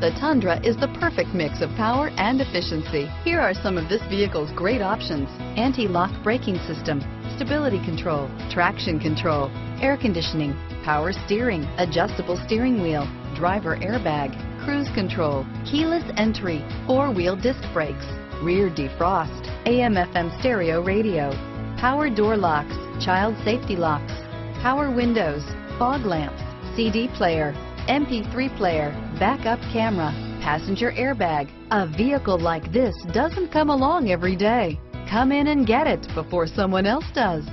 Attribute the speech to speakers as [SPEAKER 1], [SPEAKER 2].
[SPEAKER 1] the Tundra is the perfect mix of power and efficiency. Here are some of this vehicle's great options. Anti-lock braking system, stability control, traction control, air conditioning, power steering, adjustable steering wheel, driver airbag, cruise control, keyless entry, four-wheel disc brakes, rear defrost, AM FM stereo radio, power door locks, child safety locks, power windows, fog lamps, CD player, MP3 player, backup camera, passenger airbag. A vehicle like this doesn't come along every day. Come in and get it before someone else does.